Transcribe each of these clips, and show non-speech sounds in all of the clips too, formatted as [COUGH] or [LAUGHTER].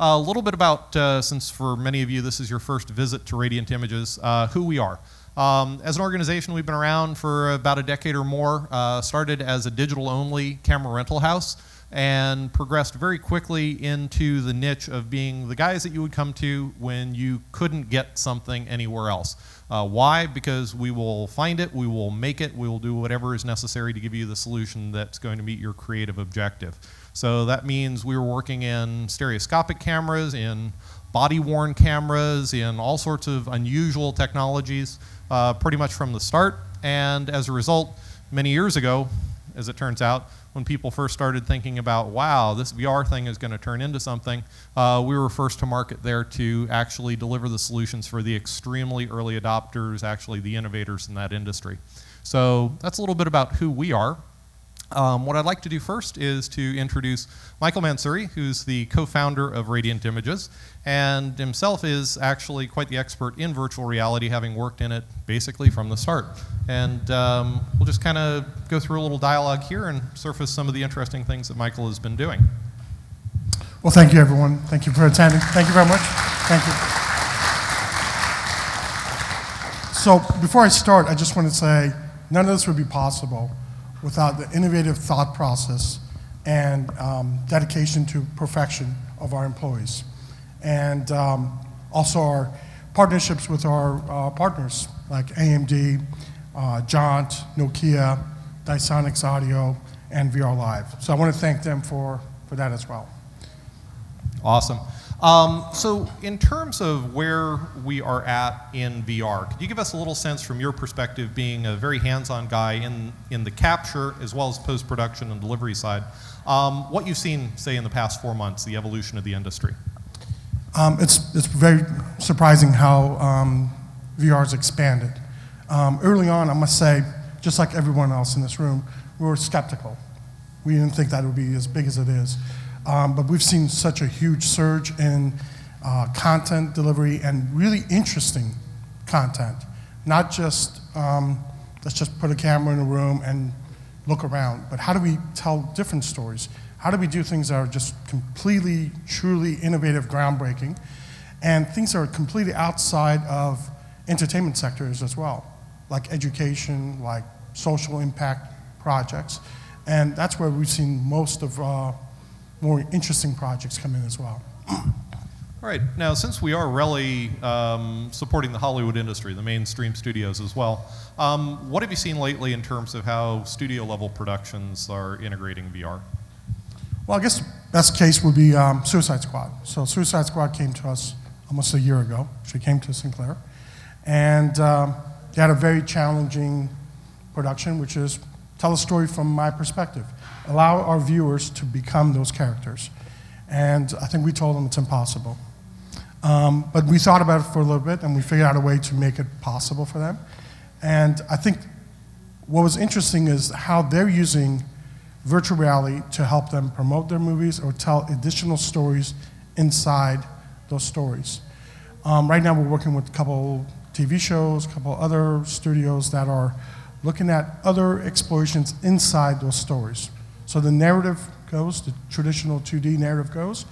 a little bit about, uh, since for many of you this is your first visit to Radiant Images, uh, who we are. Um, as an organization, we've been around for about a decade or more. Uh, started as a digital-only camera rental house and progressed very quickly into the niche of being the guys that you would come to when you couldn't get something anywhere else. Uh, why? Because we will find it, we will make it, we will do whatever is necessary to give you the solution that's going to meet your creative objective. So that means we were working in stereoscopic cameras, in body-worn cameras, in all sorts of unusual technologies, uh, pretty much from the start. And as a result, many years ago, as it turns out, when people first started thinking about, wow, this VR thing is going to turn into something, uh, we were first to market there to actually deliver the solutions for the extremely early adopters, actually the innovators in that industry. So that's a little bit about who we are. Um, what I'd like to do first is to introduce Michael Mansouri, who's the co-founder of Radiant Images, and himself is actually quite the expert in virtual reality, having worked in it basically from the start. And um, we'll just kind of go through a little dialogue here and surface some of the interesting things that Michael has been doing. Well, thank you, everyone. Thank you for attending. Thank you very much. Thank you. So before I start, I just want to say none of this would be possible without the innovative thought process and um, dedication to perfection of our employees. And um, also our partnerships with our uh, partners like AMD, uh, Jaunt, Nokia, Dysonics Audio, and VR Live. So I want to thank them for, for that as well. Awesome. Um, so, in terms of where we are at in VR, could you give us a little sense from your perspective, being a very hands-on guy in, in the capture as well as post-production and delivery side, um, what you've seen, say, in the past four months, the evolution of the industry? Um, it's, it's very surprising how um, VR has expanded. Um, early on, I must say, just like everyone else in this room, we were skeptical. We didn't think that it would be as big as it is. Um, but we've seen such a huge surge in uh, content delivery and really interesting content. Not just, um, let's just put a camera in a room and look around, but how do we tell different stories? How do we do things that are just completely, truly innovative, groundbreaking, and things that are completely outside of entertainment sectors as well, like education, like social impact projects. And that's where we've seen most of uh, more interesting projects coming as well. All right. Now, since we are really um, supporting the Hollywood industry, the mainstream studios as well, um, what have you seen lately in terms of how studio level productions are integrating VR? Well, I guess best case would be um, Suicide Squad. So Suicide Squad came to us almost a year ago. She came to Sinclair, and um, they had a very challenging production, which is tell a story from my perspective allow our viewers to become those characters. And I think we told them it's impossible. Um, but we thought about it for a little bit and we figured out a way to make it possible for them. And I think what was interesting is how they're using virtual reality to help them promote their movies or tell additional stories inside those stories. Um, right now, we're working with a couple TV shows, a couple other studios that are looking at other explorations inside those stories. So the narrative goes, the traditional 2D narrative goes,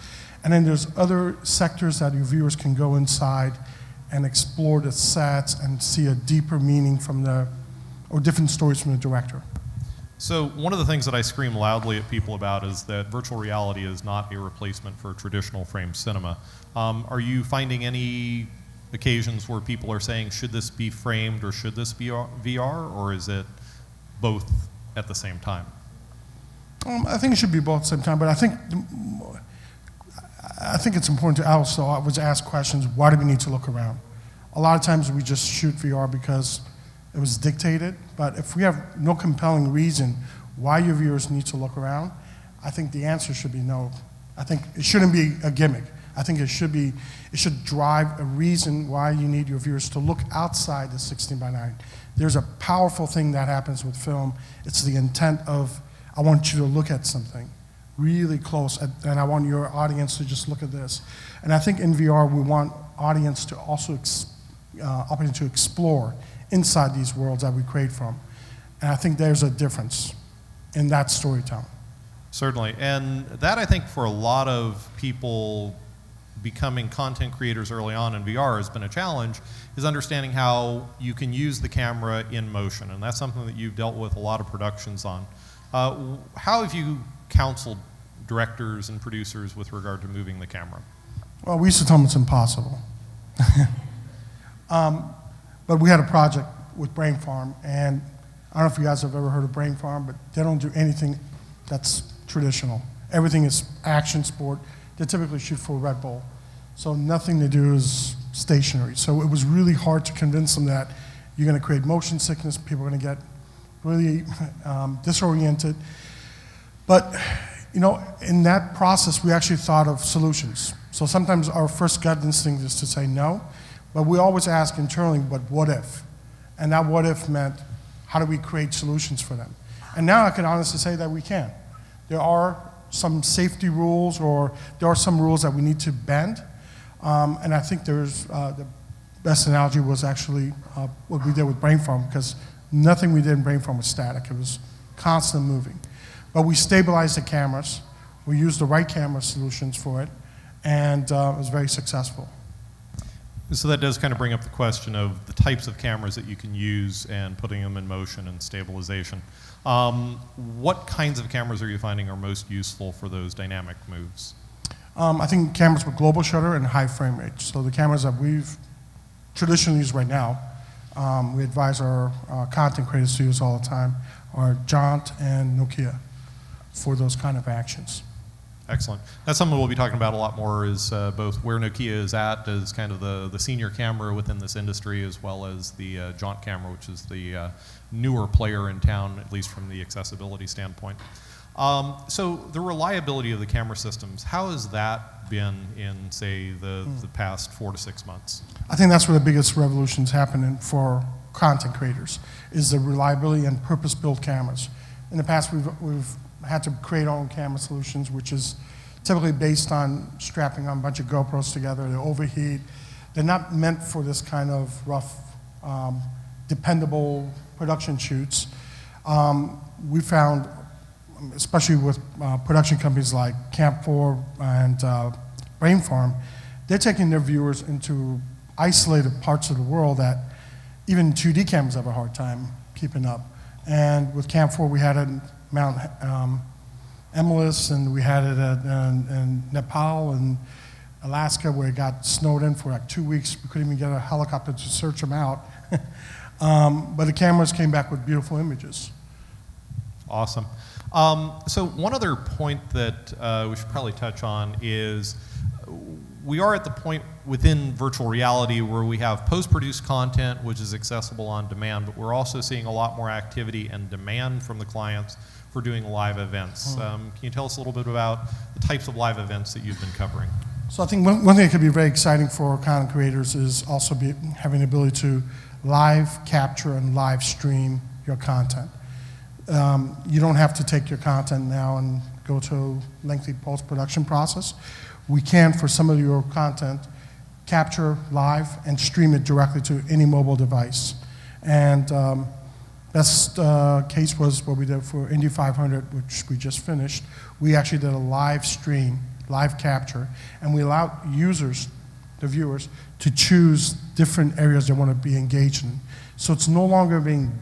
and then there's other sectors that your viewers can go inside and explore the sets and see a deeper meaning from the, or different stories from the director. So one of the things that I scream loudly at people about is that virtual reality is not a replacement for traditional frame cinema. Um, are you finding any occasions where people are saying, should this be framed or should this be VR, or is it both at the same time? Um, I think it should be both at the same time, but I think I think it's important to also always ask questions. Why do we need to look around? A lot of times we just shoot VR because it was dictated, but if we have no compelling reason why your viewers need to look around, I think the answer should be no. I think it shouldn't be a gimmick. I think it should be, it should drive a reason why you need your viewers to look outside the 16 by 9. There's a powerful thing that happens with film. It's the intent of I want you to look at something really close, and I want your audience to just look at this. And I think in VR, we want audience to also ex, uh, opportunity to explore inside these worlds that we create from. And I think there's a difference in that storytelling. Certainly, and that I think for a lot of people becoming content creators early on in VR has been a challenge is understanding how you can use the camera in motion. And that's something that you've dealt with a lot of productions on. Uh, how have you counseled directors and producers with regard to moving the camera? Well, we used to tell them it's impossible. [LAUGHS] um, but we had a project with Brain Farm, and I don't know if you guys have ever heard of Brain Farm, but they don't do anything that's traditional. Everything is action sport. They typically shoot for Red Bull. So nothing they do is stationary. So it was really hard to convince them that you're going to create motion sickness, people are going to get really um, disoriented. But, you know, in that process, we actually thought of solutions. So sometimes our first gut instinct is to say no, but we always ask internally, but what if? And that what if meant, how do we create solutions for them? And now I can honestly say that we can. There are some safety rules or there are some rules that we need to bend. Um, and I think there's, uh, the best analogy was actually uh, what we did with Brain Farm because nothing we did in Brain Farm was static. It was constant moving. But we stabilized the cameras. We used the right camera solutions for it, and uh, it was very successful. So that does kind of bring up the question of the types of cameras that you can use and putting them in motion and stabilization. Um, what kinds of cameras are you finding are most useful for those dynamic moves? Um, I think cameras with global shutter and high frame rate. So the cameras that we've traditionally used right now, um, we advise our uh, content creators to use all the time, are Jaunt and Nokia for those kind of actions. Excellent. That's something we'll be talking about a lot more is uh, both where Nokia is at as kind of the, the senior camera within this industry as well as the uh, Jaunt camera, which is the uh, newer player in town, at least from the accessibility standpoint. Um, so the reliability of the camera systems, how has that been in, say, the, Hmm. the past four to six months? I think that's where the biggest revolution's happening for content creators is the reliability and purpose-built cameras. In the past, we've, we've had to create our own camera solutions, which is typically based on strapping on a bunch of GoPros together. They overheat. They're not meant for this kind of rough, um, dependable production shoots. Um, we found, especially with uh, production companies like Camp 4 and uh, Brain Farm, they're taking their viewers into isolated parts of the world that even 2D cameras have a hard time keeping up. And with Camp 4, we had it in Mount um, Emelis, and we had it at, in, in Nepal and Alaska, where it got snowed in for like two weeks. We couldn't even get a helicopter to search them out. [LAUGHS] um, but the cameras came back with beautiful images. Awesome. Um, so one other point that uh, we should probably touch on is we are at the point within virtual reality where we have post-produced content which is accessible on demand, but we're also seeing a lot more activity and demand from the clients for doing live events. Um, can you tell us a little bit about the types of live events that you've been covering? So I think one, one thing that could be very exciting for content creators is also be, having the ability to live capture and live stream your content. Um, you don't have to take your content now and go to a lengthy post-production process. We can, for some of your content, capture live and stream it directly to any mobile device. And um, best uh, case was what we did for Indy 500, which we just finished. We actually did a live stream, live capture, and we allowed users, the viewers, to choose different areas they want to be engaged in. So it's no longer being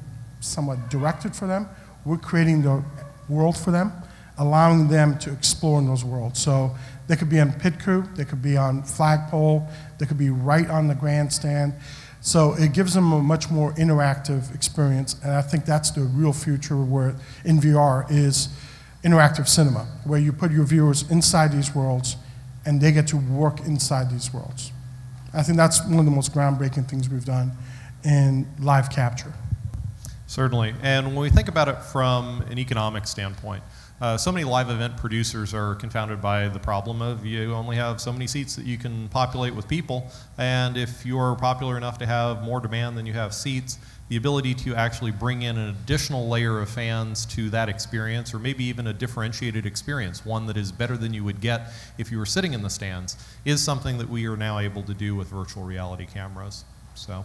somewhat directed for them. We're creating the world for them, allowing them to explore in those worlds. So they could be on pit crew, they could be on flagpole, they could be right on the grandstand. So it gives them a much more interactive experience, and I think that's the real future where in VR is interactive cinema, where you put your viewers inside these worlds and they get to work inside these worlds. I think that's one of the most groundbreaking things we've done in live capture. Certainly. And when we think about it from an economic standpoint, uh, so many live event producers are confounded by the problem of you only have so many seats that you can populate with people. And if you're popular enough to have more demand than you have seats, the ability to actually bring in an additional layer of fans to that experience, or maybe even a differentiated experience, one that is better than you would get if you were sitting in the stands, is something that we are now able to do with virtual reality cameras. So